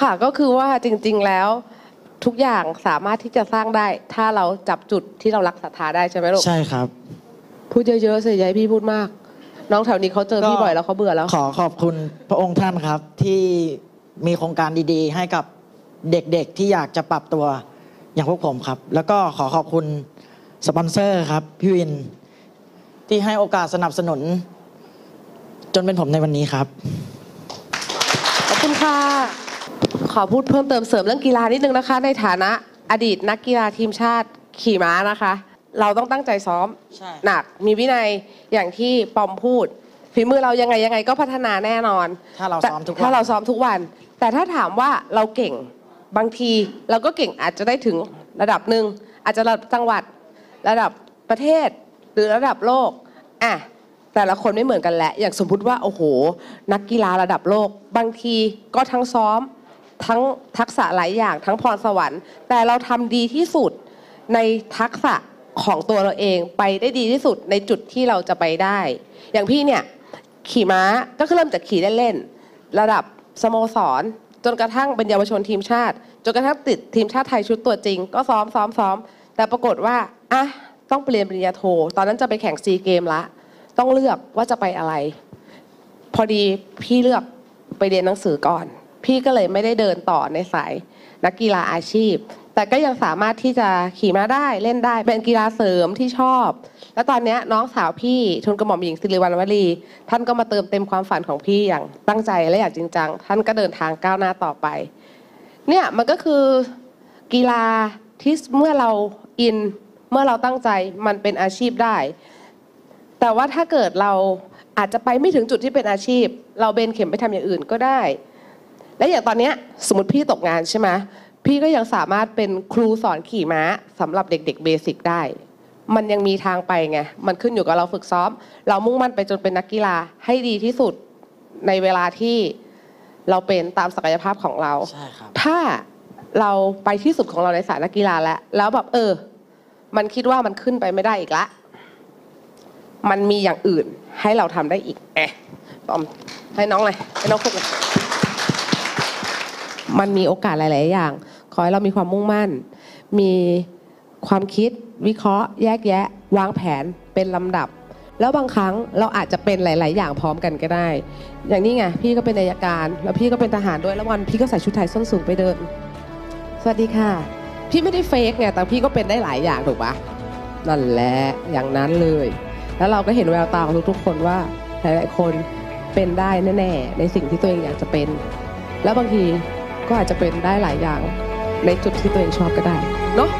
ค่ะก็คือว่าจริง ๆแล้วทุกอย่างสามารถที่จะสร้างได้ ถ้าเราจับจุดที่เรารักศรัทธาได้ใช่ไหมลูกใช่ครับ พูดเยอะๆสิอยายพี่พูดมาก น้องแถวนี้เขาเจอพี่ก็บ่อยแล้วเขาเบื่อแล้ว ขอขอบคุณพระองค์ท่านครับที่มีโครงการดีๆ ให้กับเด็กๆที่อยากจะปรับตัวอย่างพวกผมครับ แล้วก็ขอขอบคุณสปอนเซอร์ครับพี่วิน ที่ให้โอกาสสนับสนุน จนเป็นผมในวันนี้ครับ ขอบคุณค่ะ ขอพูดเพิ่มเติมเสริมเรื่องกีฬานิดนึงนะคะ ในฐานะอดีตนักกีฬาทีมชาติขี่ม้านะคะ เราต้องตั้งใจซ้อมใช่ หนักมีวินัยอย่างที่ปอมพูดฝีมือเรายังไงยังไงก็พัฒนาแน่นอนถ้าเราซ้อมทุกวัน ถ้าเราซ้อมทุกวัน แต่ถ้าถามว่าเราเก่งบางทีเราก็เก่งอาจจะได้ถึงระดับหนึ่งอาจจะระดับจังหวัดระดับประเทศหรือระดับโลกอะแต่ละคนไม่เหมือนกันแหละ อย่างสมมุติว่าโอ้โห นักกีฬาระดับโลก บางทีก็ทั้งซ้อม ทั้งทักษะหลายอย่างทั้งพรสวรรค์ แต่เราทำดีที่สุดในทักษะของตัวเราเองไปได้ดีที่สุดในจุดที่เราจะไปได้ อย่างพี่เนี่ยขี่ม้าก็คือเริ่มจากขี่เล่นๆระดับสโมสร จนกระทั่งเป็นเยาวชนทีมชาติ จนกระทั่งติดทีมชาติไทยชุดตัวจริง ก็ซ้อมซ้อมซ้อมแต่ปรากฏว่าอะต้องไปเรียนปริญญาโท ตอนนั้นจะไปแข่งซีเกมละ ต้องเลือกว่าจะไปอะไร พอดีพี่เลือกไปเรียนหนังสือก่อน พี่ก็เลยไม่ได้เดินต่อในสายนักกีฬาอาชีพ แต่ก็ยังสามารถที่จะขี่ม้าได้เล่นได้เป็นกีฬาเสริมที่ชอบ แล้วตอนนี้น้องสาวพี่ทุนกระหม่อมหญิงสิริวัณวลี ท่านก็มาเติมเต็มความฝันของพี่อย่างตั้งใจและอย่างจริงจัง ท่านก็เดินทางก้าวหน้าต่อไป เนี่ยมันก็คือกีฬาที่เมื่อเราอินเมื่อเราตั้งใจมันเป็นอาชีพได้ แต่ว่าถ้าเกิดเราอาจจะไปไม่ถึงจุดที่เป็นอาชีพ เราเบนเข็มไปทำอย่างอื่นก็ได้ และอย่างตอนเนี้ยสมมติพี่ตกงานใช่ไหมพี่ก็ยังสามารถเป็นครูสอนขี่ม้าสำหรับเด็กๆเบสิกได้ มันยังมีทางไปไง มันขึ้นอยู่กับเราฝึกซ้อม เรามุ่งมั่นไปจนเป็นนักกีฬาให้ดีที่สุดในเวลาที่เราเป็นตามศักยภาพของเรา ใช่ครับ ถ้าเราไปที่สุดของเราในสายนักกีฬาแล้ว แล้วแบบเออ มันคิดว่ามันขึ้นไปไม่ได้อีกละ มันมีอย่างอื่นให้เราทำได้อีกเอ๊ะปอมให้น้องเลยให้น้องฝึกเลย มันมีโอกาสหลาย ๆ อย่าง ขอให้เรามีความมุ่งมั่น มีความคิดวิเคราะห์ แยกแยะ วางแผนเป็นลำดับ แล้วบางครั้งเราอาจจะเป็นหลาย ๆ อย่างพร้อมกันก็ได้ อย่างนี้ไงพี่ก็เป็นนายการ แล้วพี่ก็เป็นทหารด้วยแล้ววันพี่ก็ใส่ชุดไทยส้นสูงไปเดิน สวัสดีค่ะ พี่ไม่ได้เฟกไงแต่พี่ก็เป็นได้หลายอย่างถูกปะนั่นแหละอย่างนั้นเลย แล้วเราก็เห็นแววตาของทุก ๆ คนว่าหลาย ๆ คนเป็นได้แน่ ๆ ในสิ่งที่ตัวเองอยากจะเป็น แล้วบางที ก็อาจจะเป็นได้หลายอย่างในจุดที่ตัวเองชอบก็ได้เนาะ